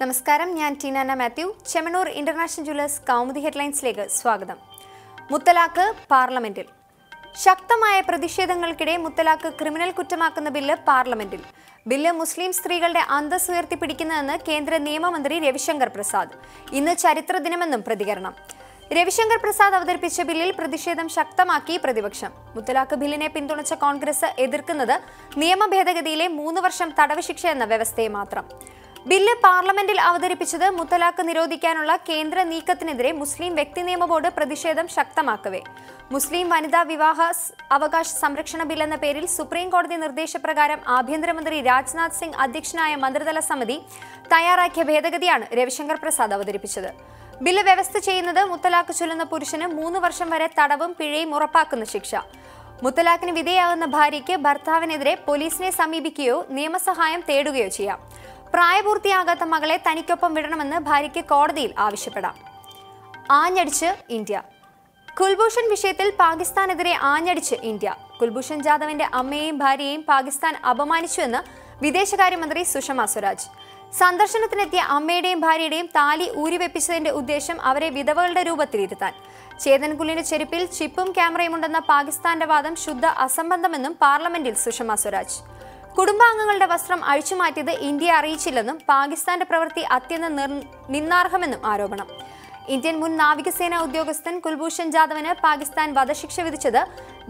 നമസ്കാരം ഞാൻ ടീനാന മാത്യു. ചെമനൂർ ഇന്റർനാഷണൽ ജ്വല്ലേഴ്സ് കൗമുദി ഹെഡ്ലൈൻസിലേക്ക് സ്വാഗതം. മുത്തലാഖ് പാർലമെന്റിൽ. ശക്തമായ പ്രതിഷേധങ്ങൾക്കിടെ മുത്തലാഖ് ക്രിമിനൽ കുറ്റമാക്കുന്ന ബില്ല് പാർലമെന്റിൽ. ബില്ല് മുസ്ലിം സ്ത്രീകളുടെ അന്തസ് ഉയർത്തിപ്പിടിക്കുന്നതെന്ന് കേന്ദ്ര നിയമമന്ത്രി രവിശങ്കർ പ്രസാദ്. ഇന്ന് ചരിത്ര ദിനമെന്നും പ്രതികരണം. രവിശങ്കർ പ്രസാദ് അവതരിപ്പിച്ച ബില്ലിൽ പ്രതിഷേധം ശക്തമാക്കി പ്രതിപക്ഷം. മുത്തലാഖ് ബില്ലിനെ പിന്തുണച്ച കോൺഗ്രസ് എതിർക്കുന്നത് നിയമ ഭേദഗതിയിലെ മൂന്ന് വർഷം തടവ് ശിക്ഷ എന്ന വ്യവസ്ഥയെ മാത്രം. ബില്ല് പാർലമെന്റിൽ അവതരിപ്പിച്ചത് മുത്തലാഖ് നിരോധിക്കാനുള്ള കേന്ദ്ര നീക്കത്തിനെതിരെ മുസ്ലിം വ്യക്തി നിയമ ബോർഡ് പ്രതിഷേധം ശക്തമാക്കവേ. മുസ്ലിം വനിതാ വിവാഹ അവകാശ സംരക്ഷണ ബിൽ എന്ന പേരിൽ സുപ്രീം കോടതി നിർദ്ദേശപ്രകാരം ആഭ്യന്തരമന്ത്രി രാജ്നാഥ് സിംഗ് അധ്യക്ഷനായ മന്ത്രിതല സമിതി തയ്യാറാക്കിയ ഭേദഗതിയാണ് രവിശങ്കർ പ്രസാദ് അവതരിപ്പിച്ചത്. ബില്ല് വ്യവസ്ഥ ചെയ്യുന്നത് മുത്തലാഖ് ചൊല്ലുന്ന പുരുഷന് മൂന്ന് വർഷം വരെ തടവും പിഴയും ഉറപ്പാക്കുന്ന ശിക്ഷ. മുത്തലാഖിന് വിധേയാകുന്ന ഭാര്യയ്ക്ക് ഭർത്താവിനെതിരെ പോലീസിനെ സമീപിക്കുകയോ നിയമസഹായം തേടുകയോ ചെയ്യാം. പ്രായപൂർത്തിയാകാത്ത മകളെ തനിക്കൊപ്പം വിടണമെന്ന് ഭാര്യയ്ക്ക് കോടതിയിൽ ആവശ്യപ്പെടാം. ആഞ്ഞടിച്ച് ഇന്ത്യ. കുൽഭൂഷൺ വിഷയത്തിൽ പാകിസ്ഥാനെതിരെ ആഞ്ഞടിച്ച് ഇന്ത്യ. കുൽഭൂഷൺ ജാദവിന്റെ അമ്മയെയും ഭാര്യയെയും പാകിസ്ഥാൻ അപമാനിച്ചുവെന്ന് വിദേശകാര്യമന്ത്രി സുഷമ സ്വരാജ്. സന്ദർശനത്തിനെത്തിയ അമ്മയുടെയും ഭാര്യയുടെയും താലി ഊരിവെപ്പിച്ചതിന്റെ ഉദ്ദേശം അവരെ വിധവകളുടെ രൂപത്തിലിരുത്താൻ. ചേതൻകുലിന്റെ ചെരുപ്പിൽ ചിപ്പും ക്യാമറയും ഉണ്ടെന്ന പാകിസ്ഥാന്റെ വാദം ശുദ്ധ അസംബന്ധമെന്നും പാർലമെന്റിൽ സുഷമ സ്വരാജ്. കുടുംബാംഗങ്ങളുടെ വസ്ത്രം അഴിച്ചുമാറ്റിയത് ഇന്ത്യയെ അറിയിച്ചില്ലെന്നും പാകിസ്ഥാന്റെ പ്രവൃത്തി അത്യന്തം നിന്നാർഹമെന്നും ആരോപണം. ഇന്ത്യൻ മുൻ നാവികസേനാ ഉദ്യോഗസ്ഥൻ കുൽഭൂഷൺ ജാദവിന് പാകിസ്ഥാൻ വധശിക്ഷ വിധിച്ചത്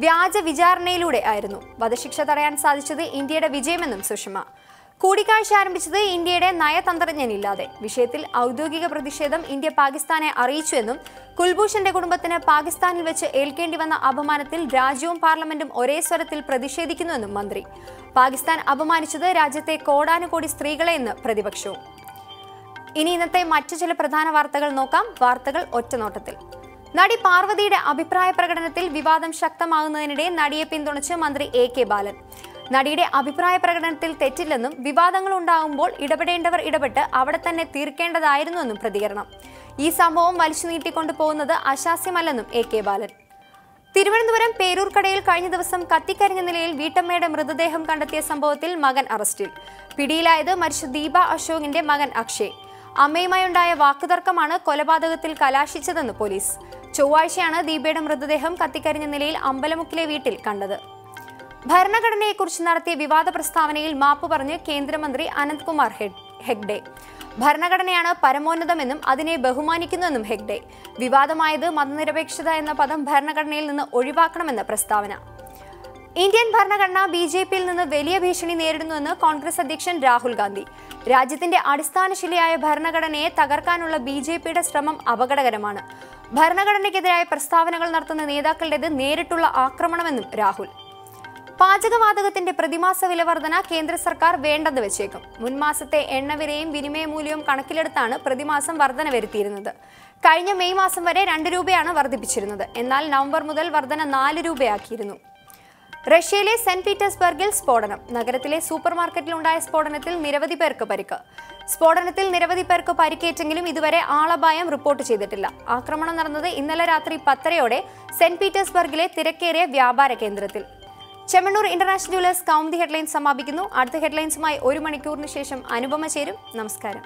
വ്യാജ വിചാരണയിലൂടെ ആയിരുന്നു. വധശിക്ഷ തടയാൻ സാധിച്ചത് ഇന്ത്യയുടെ വിജയമെന്നും സുഷമ. കൂടിക്കാഴ്ച ആരംഭിച്ചത് ഇന്ത്യയുടെ നയതന്ത്രജ്ഞനില്ലാതെ. വിഷയത്തിൽ ഔദ്യോഗിക പ്രതിഷേധം ഇന്ത്യ പാകിസ്ഥാനെ അറിയിച്ചുവെന്നും കുൽഭൂഷന്റെ കുടുംബത്തിന് പാകിസ്ഥാനിൽ വെച്ച് ഏൽക്കേണ്ടി വന്ന അപമാനത്തിൽ രാജ്യവും പാർലമെന്റും ഒരേ സ്വരത്തിൽ പ്രതിഷേധിക്കുന്നുവെന്നും മന്ത്രി. പാകിസ്ഥാൻ അപമാനിച്ചത് രാജ്യത്തെ കോടാനുകോടി സ്ത്രീകളെയെന്ന് പ്രതിപക്ഷവും. ഇനി ഇന്നത്തെ മറ്റു ചില പ്രധാന വാർത്തകൾ നോക്കാം. വാർത്തകൾ ഒറ്റനോട്ടത്തിൽ നടി പാർവതിയുടെ അഭിപ്രായ പ്രകടനത്തിൽ വിവാദം ശക്തമാകുന്നതിനിടെ നടിയെ പിന്തുണച്ച് മന്ത്രി എ കെ ബാലൻ. നടിയുടെ അഭിപ്രായ പ്രകടനത്തിൽ തെറ്റില്ലെന്നും വിവാദങ്ങൾ ഉണ്ടാകുമ്പോൾ ഇടപെടേണ്ടവർ ഇടപെട്ട് അവിടെ തന്നെ തീർക്കേണ്ടതായിരുന്നുവെന്നും പ്രതികരണം. ഈ സംഭവം വലിച്ചു നീട്ടിക്കൊണ്ടു പോകുന്നത് അശാസ്യമല്ലെന്നും എ കെ ബാലൻ. തിരുവനന്തപുരം പേരൂർക്കടയിൽ കഴിഞ്ഞ ദിവസം കത്തിക്കരിഞ്ഞ നിലയിൽ വീട്ടമ്മയുടെ മൃതദേഹം കണ്ടെത്തിയ സംഭവത്തിൽ മകൻ അറസ്റ്റിൽ. പിടിയിലായത് മരിച്ച ദീപ അശോകിന്റെ മകൻ അക്ഷയ്. അമ്മയുമായുണ്ടായ വാക്കുതർക്കമാണ് കൊലപാതകത്തിൽ കലാശിച്ചതെന്ന് പോലീസ്. ചൊവ്വാഴ്ചയാണ് ദീപയുടെ മൃതദേഹം കത്തിക്കരിഞ്ഞ നിലയിൽ അമ്പലമുക്കിലെ വീട്ടിൽ കണ്ടത്. ഭരണഘടനയെക്കുറിച്ച് നടത്തിയ വിവാദ പ്രസ്താവനയിൽ മാപ്പ് പറഞ്ഞ് കേന്ദ്രമന്ത്രി അനന്ത്കുമാർ ഹെഗ്- ഹെഗ്ഡെ. ഭരണഘടനയാണ് പരമോന്നതമെന്നും അതിനെ ബഹുമാനിക്കുന്നുവെന്നും ഹെഗ്ഡെ. വിവാദമായത് മതനിരപേക്ഷത എന്ന പദം ഭരണഘടനയിൽ നിന്ന് ഒഴിവാക്കണമെന്ന പ്രസ്താവന. ഇന്ത്യൻ ഭരണഘടന ബി ജെ പിയിൽ നിന്ന് വലിയ ഭീഷണി നേരിടുന്നുവെന്ന് കോൺഗ്രസ് അധ്യക്ഷൻ രാഹുൽ ഗാന്ധി. രാജ്യത്തിന്റെ അടിസ്ഥാനശിലയായ ഭരണഘടനയെ തകർക്കാനുള്ള ബി ജെ പിയുടെ ശ്രമം അപകടകരമാണ്. ഭരണഘടനയ്ക്കെതിരായ പ്രസ്താവനകൾ നടത്തുന്ന നേതാക്കളുടേത് നേരിട്ടുള്ള ആക്രമണമെന്നും രാഹുൽ. പാചകവാതകത്തിന്റെ പ്രതിമാസ വില വർധന കേന്ദ്ര സർക്കാർ വേണ്ടെന്ന് വെച്ചേക്കും. മുൻമാസത്തെ എണ്ണവിലയും വിനിമയ മൂല്യവും കണക്കിലെടുത്താണ് പ്രതിമാസം വർധന വരുത്തിയിരുന്നത്. കഴിഞ്ഞ മെയ് മാസം വരെ രണ്ട് രൂപയാണ് വർദ്ധിപ്പിച്ചിരുന്നത്. എന്നാൽ നവംബർ മുതൽ വർധന നാല് രൂപയാക്കിയിരുന്നു. റഷ്യയിലെ സെന്റ് പീറ്റേഴ്സ്ബർഗിൽ സ്ഫോടനം. നഗരത്തിലെ സൂപ്പർ മാർക്കറ്റിലുണ്ടായ സ്ഫോടനത്തിൽ നിരവധി പേർക്ക് പരിക്ക്. സ്ഫോടനത്തിൽ നിരവധി പേർക്ക് പരിക്കേറ്റെങ്കിലും ഇതുവരെ ആളപായം റിപ്പോർട്ട് ചെയ്തിട്ടില്ല. ആക്രമണം നടന്നത് ഇന്നലെ രാത്രി പത്തരയോടെ സെന്റ് പീറ്റേഴ്സ്ബർഗിലെ തിരക്കേറിയ വ്യാപാര കേന്ദ്രത്തിൽ. Chemmanur international jewellers Kaumudi headlines സമാപിക്കുന്നു. അടുത്ത ഹെഡ്ലൈൻസുമായി ഒരു മണിക്കൂറിന് ശേഷം അനുപമ ചേരും. നമസ്കാരം.